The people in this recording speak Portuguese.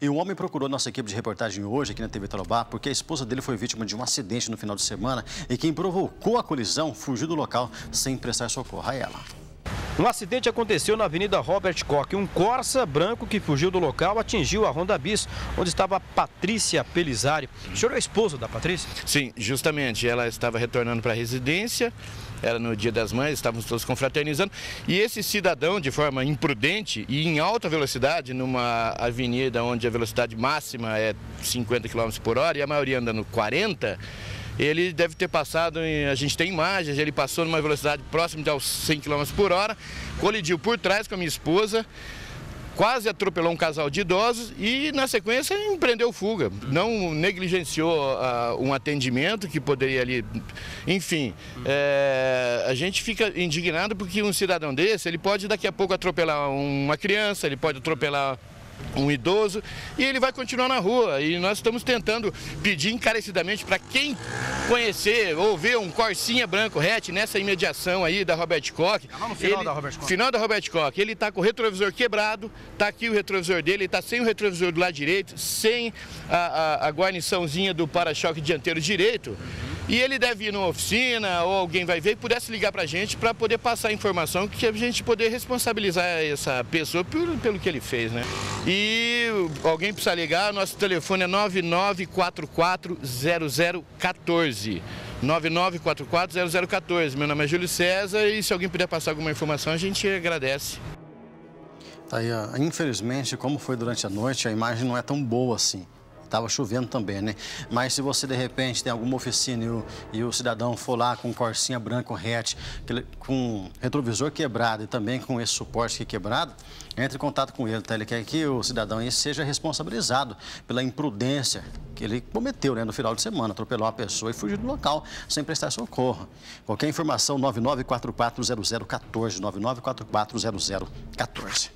E um homem procurou nossa equipe de reportagem hoje aqui na TV Tarobá porque a esposa dele foi vítima de um acidente no final de semana e quem provocou a colisão fugiu do local sem prestar socorro a ela. Um acidente aconteceu na Avenida Robert Koch. Um Corsa branco que fugiu do local atingiu a Honda Bis, onde estava Patrícia Pelizari. O senhor é a esposa da Patrícia? Sim, justamente. Ela estava retornando para a residência, era no Dia das Mães, estávamos todos confraternizando. E esse cidadão, de forma imprudente e em alta velocidade, numa avenida onde a velocidade máxima é 50 km por hora e a maioria anda no 40 ele deve ter passado, a gente tem imagens, ele passou numa velocidade próxima de aos 100 km por hora, colidiu por trás com a minha esposa, quase atropelou um casal de idosos e, na sequência, empreendeu fuga. Não negligenciou uh, um atendimento que poderia ali... Enfim, é, a gente fica indignado porque um cidadão desse, ele pode daqui a pouco atropelar uma criança, ele pode atropelar um idoso e ele vai continuar na rua. E nós estamos tentando pedir encarecidamente para quem conhecer ou ver um Corsinha branco hatch nessa imediação aí da Robert Koch. Tá no final ele, da Robert Koch. Final da Robert Koch. Ele está com o retrovisor quebrado, está aqui o retrovisor dele, ele está sem o retrovisor do lado direito, sem a, a, a guarniçãozinha do para-choque dianteiro direito. E ele deve ir numa oficina ou alguém vai ver e pudesse ligar para a gente para poder passar a informação que a gente poder responsabilizar essa pessoa por, pelo que ele fez, né? E alguém precisa ligar, nosso telefone é 99440014. 99440014. Meu nome é Júlio César e se alguém puder passar alguma informação, a gente agradece. Aí, infelizmente, como foi durante a noite, a imagem não é tão boa assim. Estava chovendo também, né? Mas se você, de repente, tem alguma oficina e o, e o cidadão for lá com corsinha branca, hatch, com retrovisor quebrado e também com esse suporte aqui quebrado, entre em contato com ele, tá? Ele quer que o cidadão seja responsabilizado pela imprudência que ele cometeu, né, no final de semana, atropelou uma pessoa e fugiu do local sem prestar socorro. Qualquer informação, 99440014, 99440014.